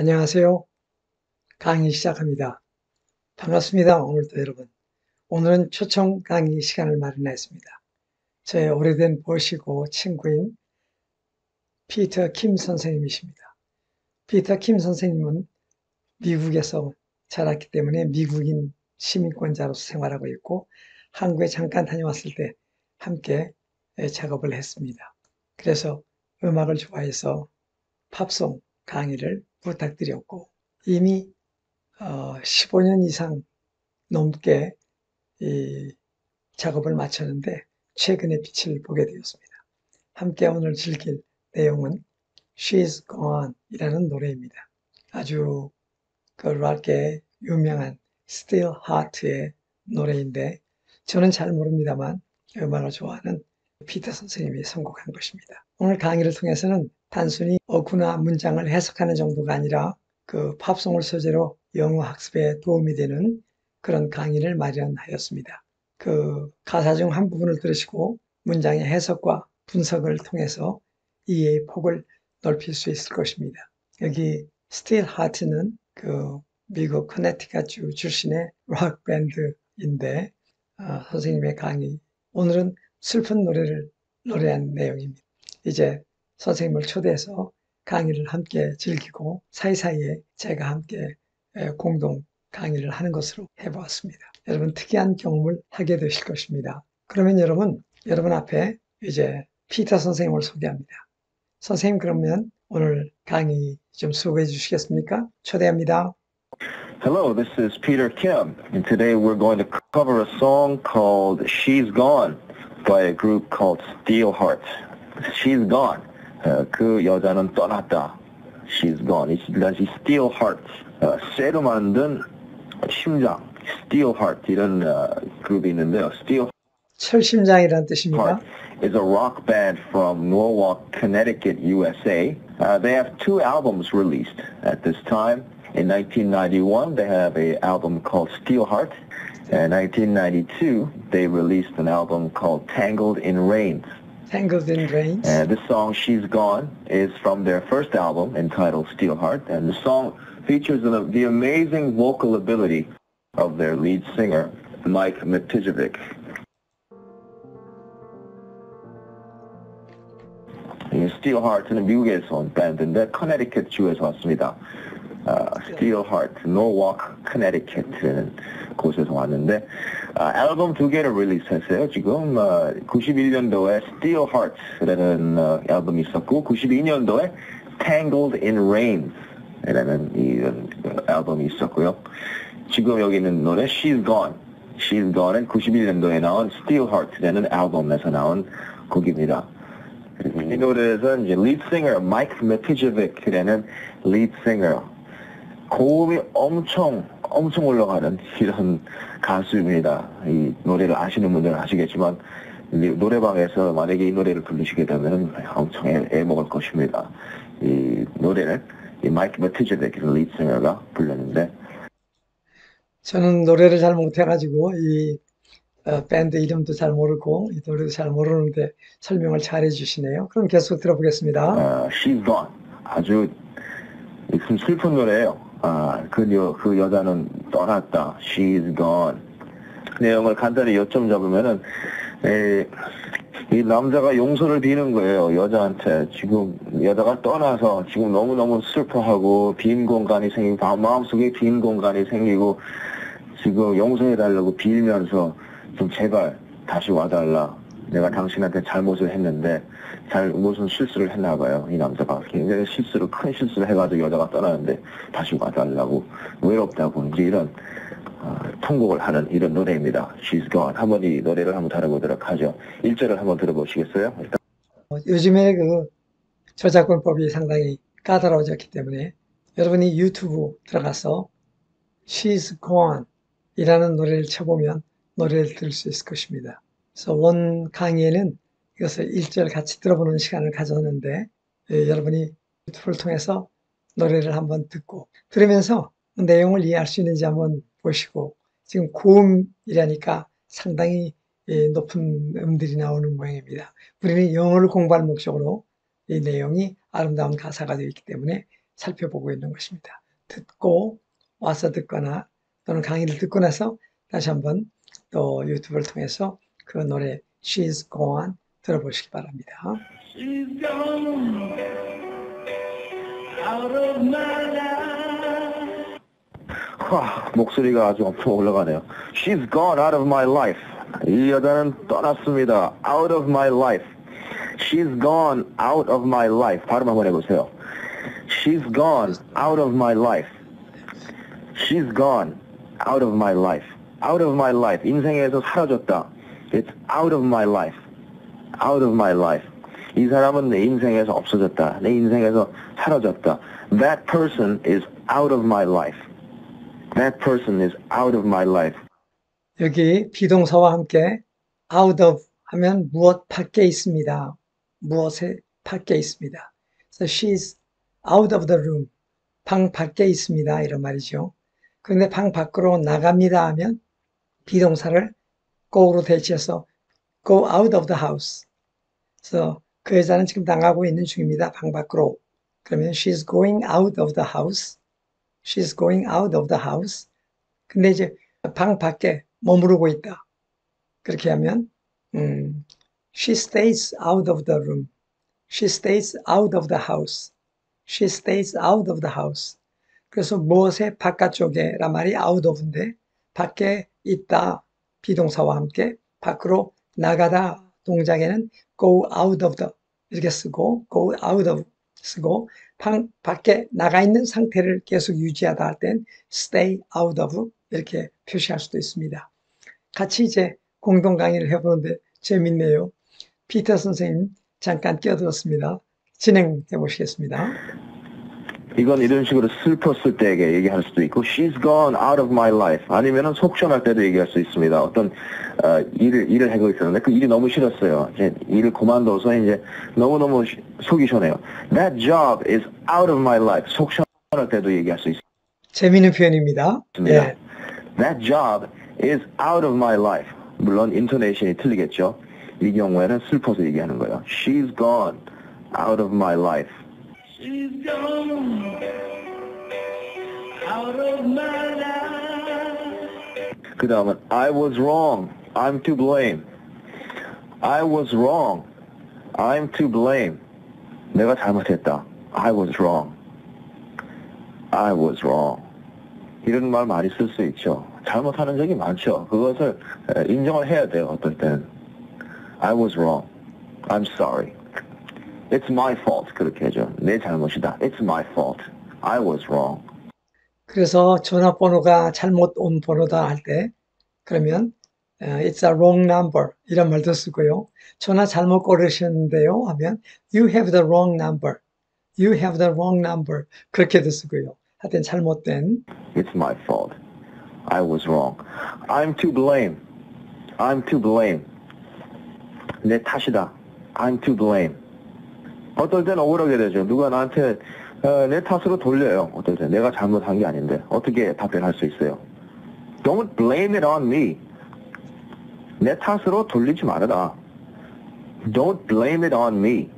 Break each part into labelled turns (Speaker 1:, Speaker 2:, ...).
Speaker 1: 안녕하세요. 강의 시작합니다. 반갑습니다. 오늘도 여러분. 오늘은 초청 강의 시간을 마련했습니다. 저의 오래된 보시고 친구인 피터 킴 선생님이십니다. 피터 킴 선생님은 미국에서 자랐기 때문에 미국인 시민권자로서 생활하고 있고 한국에 잠깐 다녀왔을 때 함께 작업을 했습니다. 그래서 음악을 좋아해서 팝송 강의를 부탁드렸고 이미 15년 어, 이상 넘게 이 작업을 마쳤는데 최근에 빛을 보게 되었습니다. 함께 오늘 즐길 내용은 She's Gone 이라는 노래입니다. 아주 그 락의 유명한 Still Heart의 노래인데 저는 잘 모릅니다만 음악을 좋아하는 피터 선생님이 선곡한 것입니다. 오늘 강의를 통해서는 단순히 어구나 문장을 해석하는 정도가 아니라 그 팝송을 소재로 영어 학습에 도움이 되는 그런 강의를 마련하였습니다. 그 가사 중 한 부분을 들으시고 문장의 해석과 분석을 통해서 이해의 폭을 넓힐 수 있을 것입니다. 여기 Steelheart는 그 미국 커네티카주 출신의 락 밴드인데 어, 선생님의 강의 오늘은 슬픈 노래를 노래한 내용입니다. 이제 선생님을 초대해서 강의를 함께 즐기고 사이사이에 제가 함께 공동 강의를 하는 것으로 해보았습니다. 여러분 특이한 경험을 하게 되실 것입니다. 그러면 여러분, 여러분 앞에 이제 피터 선생님을 소개합니다. 선생님 그러면 오늘 강의 좀 소개해 주시겠습니까? 초대합니다.
Speaker 2: Hello, this is Peter Kim, and today we're going to cover a song called She's Gone by a group called Steelheart. She's Gone. 어, 그 여자는 떠났다. She's gone. 다시 Steel Heart. 어, 쇠로 만든 심장. Steel Heart 이런 어, 그룹이 있는데요. Steel
Speaker 1: 철심장이란 뜻입니다.
Speaker 2: is a rock band from Norwalk, Connecticut, USA. Uh, they have two albums released at this time. In 1991, they have an album called Steelheart. In 1992, they released an album called Tangled in Rain.
Speaker 1: Tangled in Rain.
Speaker 2: And this song, She's Gone, is from their first album entitled Steelheart. And the song features the amazing vocal ability of their lead singer, Mike Matijevic. 스틸하트는 미국에서 온 밴드인데 커네디켓 주에서 왔습니다. 스틸하트, 노워크, 커네디켓이라는 곳에서 왔는데 아, 앨범 두 개를 release했어요. 지금 어, 91년도에 Steelheart라는 어, 앨범이 있었고 92년도에 Tangled in Reins라는 이런 그 앨범이 있었고요. 지금 여기 있는 노래 She's Gone. She's Gone은 91년도에 나온 Steelheart라는 앨범에서 나온 곡입니다. 이 노래에서 이제 lead singer Mike Matijevic이라는 lead singer 고음이 엄청 엄청 올라가는 이런 가수입니다. 이 노래를 아시는 분들은 아시겠지만 노래방에서 만약에 이 노래를 부르시게 되면 엄청 애, 애 먹을 것입니다. 이 노래는 이 Mike Matijevic lead singer가 불렀는데
Speaker 1: 저는 노래를 잘 못해가지고 이 어, 밴드 이름도 잘 모르고 이 노래도 잘 모르는데 설명을 잘 해주시네요. 그럼 계속 들어보겠습니다.
Speaker 2: 어, She's Gone 아주 슬픈 노래예요. 아, 그, 여, 그 여자는 떠났다. She's gone. 내용을 간단히 요점 잡으면은, 에, 이 남자가 용서를 비는 거예요. 여자한테. 지금 여자가 떠나서 지금 너무너무 슬퍼하고 빈 공간이 생기고 마음속에 빈 공간이 생기고 지금 용서해달라고 빌면서 좀 제발 다시 와달라. 내가 당신한테 잘못을 했는데 잘 무슨 실수를 했나 봐요. 이 남자가 굉장히 실수를 큰 실수를 해가지고 여자가 떠나는데 다시 와달라고 외롭다고 이제 이런 어, 통곡을 하는 이런 노래입니다. She's Gone. 한번 이 노래를 한번 들어보도록 하죠. 1절을 한번 들어보시겠어요? 일단.
Speaker 1: 어, 요즘에 그 저작권법이 상당히 까다로워졌기 때문에 여러분이 유튜브 들어가서 She's Gone 이라는 노래를 쳐보면 노래를 들을 수 있을 것입니다. 그래서 원 강의에는 이것을 1절 같이 들어보는 시간을 가졌는데 예, 여러분이 유튜브를 통해서 노래를 한번 듣고 들으면서 내용을 이해할 수 있는지 한번 보시고 지금 고음이라니까 상당히 예, 높은 음들이 나오는 모양입니다. 우리는 영어를 공부할 목적으로 이 내용이 아름다운 가사가 되어 있기 때문에 살펴보고 있는 것입니다. 듣고 와서 듣거나 또는 강의를 듣고 나서 다시 한번 또 유튜브를 통해서 그 노래 She's Gone 들어보시기 바랍니다.
Speaker 3: She's gone out of my life.
Speaker 2: 와, 목소리가 아주 엄청 올라가네요. She's gone out of my life. 이 여자는 떠났습니다. Out of my life. She's gone out of my life. 발음 한번 해보세요. She's gone out of my life. She's gone out of my life. Out of my life. 인생에서 사라졌다. It's out of my life. Out of my life. 이 사람은 내 인생에서 없어졌다. 내 인생에서 사라졌다. That person is out of my life. That person is out of my life.
Speaker 1: 여기 비동사와 함께 out of 하면 무엇 밖에 있습니다. 무엇에 밖에 있습니다. So she's out of the room. 방 밖에 있습니다. 이런 말이죠. 그런데 방 밖으로 나갑니다 하면 비동사를 go로 대체해서 go out of the house. 그래서 그 여자는 지금 나가고 있는 중입니다. 방 밖으로. 그러면 she's going out of the house. She's going out of the house. 근데 이제 방 밖에 머무르고 있다. 그렇게 하면 음, she stays out of the room. She stays out of the house. She stays out of the house. 그래서 무엇의 바깥쪽에란 말이 out of인데 밖에 있다 비동사와 함께 밖으로 나가다 동작에는 go out of the 이렇게 쓰고 go out of 쓰고 방 밖에 나가 있는 상태를 계속 유지하다 할 땐 stay out of 이렇게 표시할 수도 있습니다. 같이 이제 공동 강의를 해보는데 재밌네요. 피터 선생님 잠깐 끼어들었습니다. 진행해 보시겠습니다.
Speaker 2: 이건 이런 식으로 슬펐을 때에게 얘기할 수도 있고 She's gone out of my life 아니면은 속 시원할 때도 얘기할 수 있습니다. 어떤 어, 일을 일을 하고 있었는데 그 일이 너무 싫었어요. 이제 일을 그만둬서 이제 너무 너무 속이 시원해요. That job is out of my life. 속 시원할 때도 얘기할 수 있습니다.
Speaker 1: 재미있는 표현입니다. 예.
Speaker 2: That job is out of my life. 물론 인토네이션이 틀리겠죠. 이 경우에는 슬퍼서 얘기하는 거예요. She's gone out of my life.
Speaker 3: She's gone out of my life.
Speaker 2: 그 다음은 I was wrong. I'm to blame. I was wrong. I'm to blame. 내가 잘못했다. I was wrong. I was wrong. 이런 말 많이 쓸 수 있죠. 잘못하는 적이 많죠. 그것을 에, 인정을 해야 돼요. 어떨 때는. I was wrong. I'm sorry. It's my fault. 그렇게 하죠. 내 잘못이다. It's my fault. I was wrong.
Speaker 1: 그래서 전화번호가 잘못 온 번호다 할 때 그러면 어, it's a wrong number 이런 말도 쓰고요. 전화 잘못 걸으셨는데요 하면 you have the wrong number. You have the wrong number. 그렇게도 쓰고요. 하여튼 잘못된
Speaker 2: It's my fault. I was wrong. I'm to blame. I'm to blame. 내 탓이다. I'm to blame. 어떨 땐 억울하게 되죠. 누가 나한테 어, 내 탓으로 돌려요. 어떨 때 내가 잘못한 게 아닌데 어떻게 답변할 수 있어요? Don't blame it on me. 내 탓으로 돌리지 말아라. Don't blame it on me.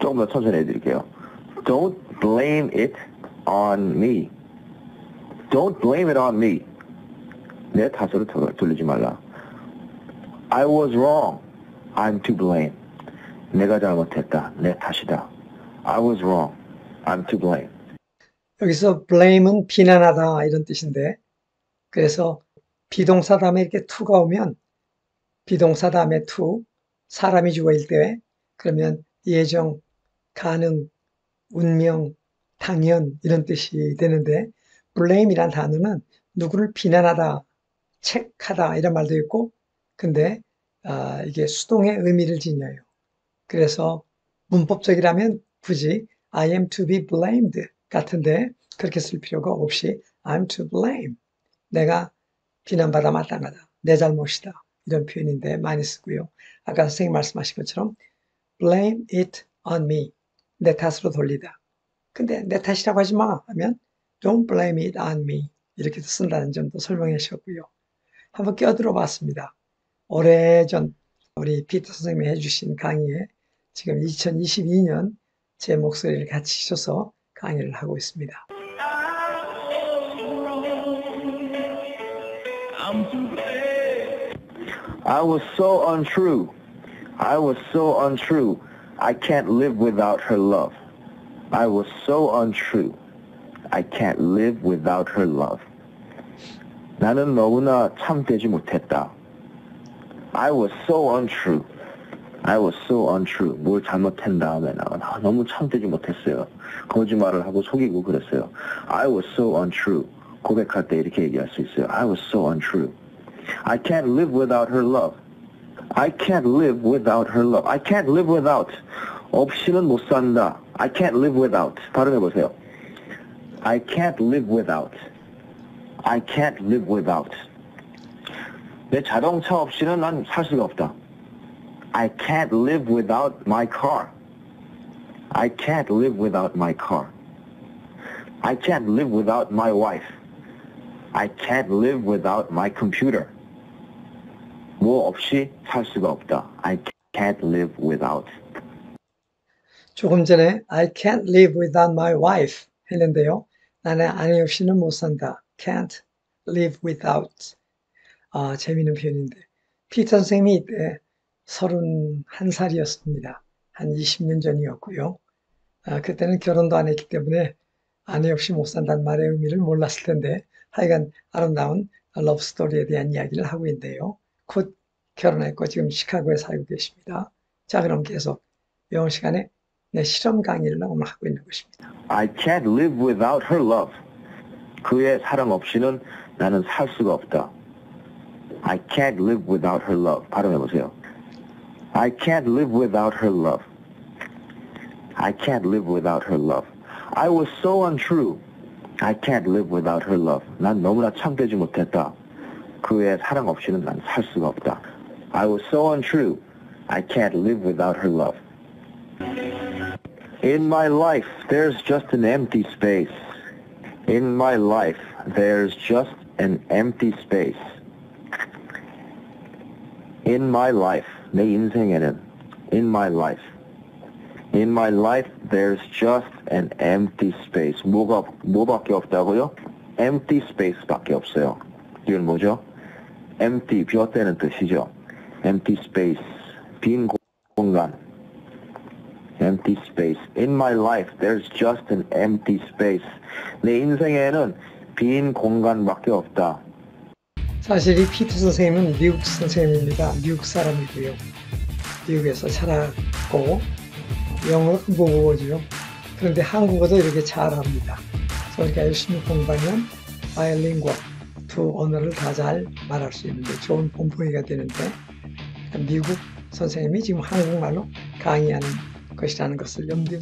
Speaker 2: 조금 더 천천히 해드릴게요. Don't blame it on me. Don't blame it on me. 내 탓으로 돌- 돌리지 말라. I was wrong. I'm to blame. 내가 잘못했다. 내 탓이다. I was wrong. I'm to blame.
Speaker 1: 여기서 blame은 비난하다 이런 뜻인데 그래서 비동사 다음에 이렇게 to가 오면 비동사 다음에 to 사람이 주어일 때 그러면 예정, 가능, 운명, 당연 이런 뜻이 되는데 blame이란 단어는 누구를 비난하다, 책하다 이런 말도 있고 근데 아, 이게 수동의 의미를 지녀요. 그래서 문법적이라면 굳이 I am to be blamed 같은데 그렇게 쓸 필요가 없이 I'm to blame. 내가 비난받아 마땅하다. 내 잘못이다. 이런 표현인데 많이 쓰고요. 아까 선생님 말씀하신 것처럼 blame it on me. 내 탓으로 돌리다. 근데 내 탓이라고 하지 마 하면 don't blame it on me. 이렇게 쓴다는 점도 설명해 주셨고요. 한번 껴들어 봤습니다. 오래전 우리 피터 선생님이 해주신 강의에 지금 2022년 제 목소리를 같이 주셔서 강의를 하고 있습니다.
Speaker 2: 나는 너무나 참되지 못했다. I was so untrue. I was so untrue. 뭘 잘못한 다음에 나 아, 너무 참되지 못했어요. 거짓말을 하고 속이고 그랬어요. I was so untrue. 고백할 때 이렇게 얘기할 수 있어요. I was so untrue. I can't live without her love. I can't live without her love. I can't live without. 없이는 못 산다. I can't live without. 발음해 보세요. I can't live without. I can't live without. 내 자동차 없이는 난 살 수가 없다. I can't live without my car. I can't live without my car. I can't live without my wife. I can't live without my computer. 뭐 없이 살 수가 없다. I can't live without.
Speaker 1: 조금 전에 I can't live without my wife 했는데요. 나는 아내 없이는 못 산다. can't live without. 아, 재미있는 표현인데. 피터 선생님이 이때 31살이었습니다. 한 20년 전이었고요. 아, 그때는 결혼도 안 했기 때문에 아내 없이 못 산다는 말의 의미를 몰랐을 텐데 하여간 아름다운 love story에 대한 이야기를 하고 있는데요. 곧 결혼했고 지금 시카고에 살고 계십니다. 자, 그럼 계속 영어 시간에 내 실험 강의를 오늘 하고 있는 것입니다.
Speaker 2: I can't live without her love. 그의 사랑 없이는 나는 살 수가 없다. I can't live without her love. 발음해 보세요. I can't live without her love. I can't live without her love. I was so untrue. I can't live without her love. 난 너무나 참되지 못했다. 그의 사랑 없이는 난 살 수가 없다. I was so untrue. I can't live without her love. In my life, there's just an empty space. In my life, there's just an empty space. In my life, 내 인생에는, in my life, in my life, there's just an empty space. 뭐가, 뭐밖에 없다고요? empty space밖에 없어요. 이건 뭐죠? empty, 비었다는 뜻이죠. empty space, 빈 고- 공간. empty space. In my life, there's just an empty space. 내 인생에는 빈 공간밖에 없다.
Speaker 1: 사실 이 피터 선생님은 미국 선생님입니다. 미국 사람이고요. 미국에서 살았고 영어 모국어죠. 그런데 한국어도 이렇게 잘합니다. 우리가 열심히 공부하면 바이링과 두 언어를 다 잘 말할 수 있는데 좋은 본보기가 되는데 미국 선생님이 지금 한국말로 강의하는 것이라는 것을 염두에